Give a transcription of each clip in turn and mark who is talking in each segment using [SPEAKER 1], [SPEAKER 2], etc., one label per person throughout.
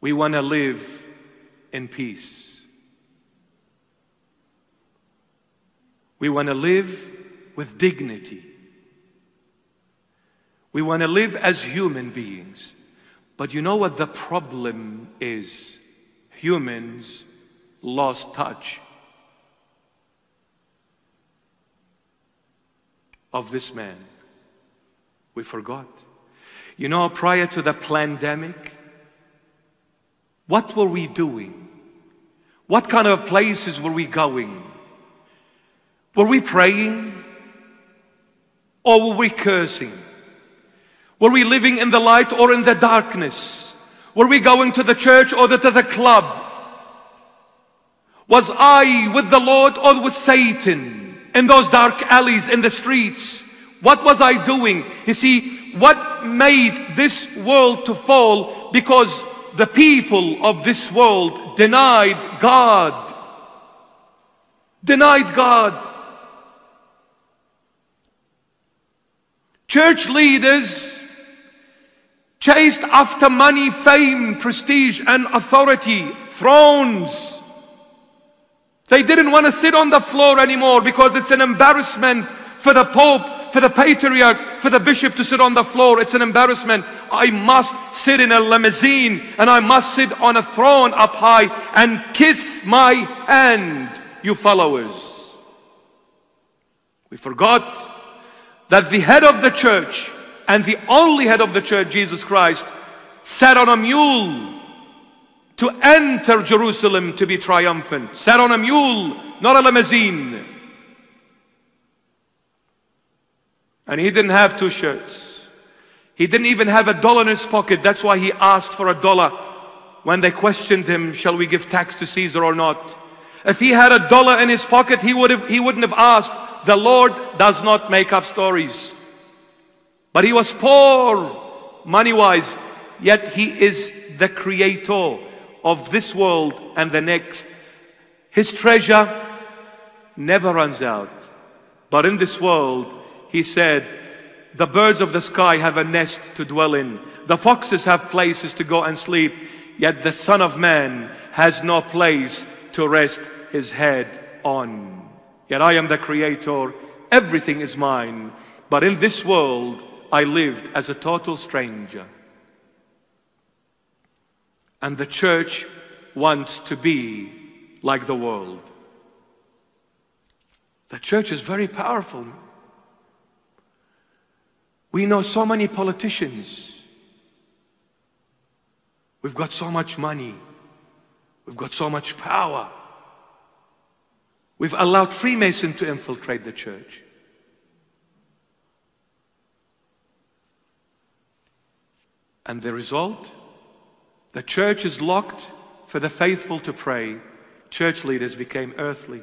[SPEAKER 1] We want to live in peace. We want to live with dignity. We want to live as human beings. But you know what the problem is? Humans lost touch of this man. We forgot. You know, prior to the pandemic, what were we doing? What kind of places were we going? Were we praying? Or were we cursing? Were we living in the light or in the darkness? Were we going to the church or to the club? Was I with the Lord or with Satan in those dark alleys in the streets? What was I doing? You see, what made this world to fall? Because the people of this world denied God. Denied God. Church leaders chased after money, fame, prestige, and authority, thrones. They didn't want to sit on the floor anymore because it's an embarrassment for the Pope, for the Patriarch, for the Bishop to sit on the floor. It's an embarrassment. I must sit in a limousine and I must sit on a throne up high and kiss my hand, you followers. We forgot that the head of the church and the only head of the church, Jesus Christ, sat on a mule to enter Jerusalem to be triumphant. Sat on a mule, not a limousine. And he didn't have two shirts. He didn't even have a dollar in his pocket. That's why he asked for a dollar when they questioned him, shall we give tax to Caesar or not? If he had a dollar in his pocket, he, would have, he wouldn't have asked. The Lord does not make up stories. But he was poor, money wise, yet he is the creator of this world and the next. His treasure never runs out. But in this world, he said, the birds of the sky have a nest to dwell in. The foxes have places to go and sleep. Yet the Son of Man has no place to rest his head on. Yet I am the creator. Everything is mine. But in this world, I lived as a total stranger. And the church wants to be like the world. The church is very powerful. We know so many politicians. We've got so much money. We've got so much power. We've allowed Freemason to infiltrate the church. And the result? The church is locked for the faithful to pray. Church leaders became earthly.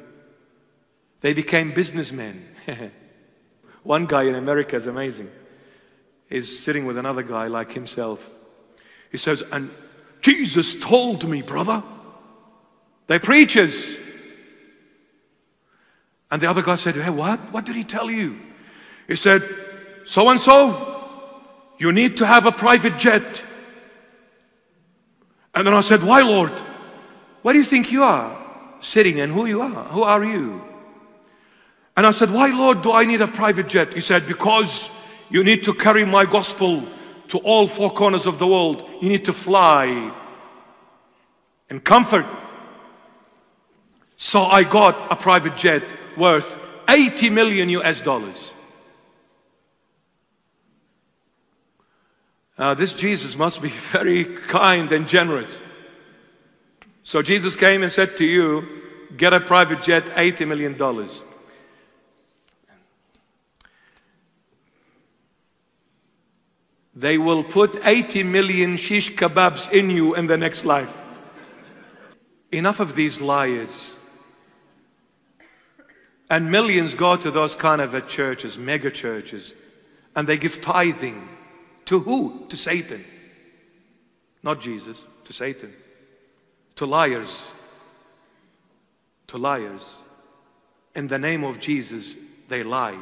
[SPEAKER 1] They became businessmen. One guy in America is amazing. He's sitting with another guy like himself. He says, And Jesus told me, brother. They're preachers. And the other guy said, Hey, what? What did he tell you? He said, So and so, you need to have a private jet. And then I said, Why, Lord? What do you think you are sitting and Who you are? Who are you? And I said, Why, Lord, do I need a private jet? He said, Because you need to carry my gospel to all four corners of the world. You need to fly in comfort. So I got a private jet worth 80 million US dollars. Uh, this Jesus must be very kind and generous. So Jesus came and said to you, get a private jet, $80 million. They will put 80 million shish kebabs in you in the next life. Enough of these liars. And millions go to those kind of churches, mega churches, and they give tithing to who? To Satan. Not Jesus, to Satan. To liars. To liars. In the name of Jesus, they lie.